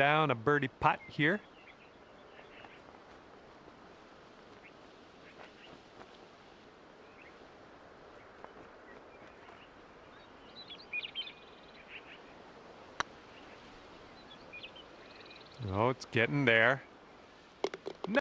down a birdie putt here. Oh, it's getting there.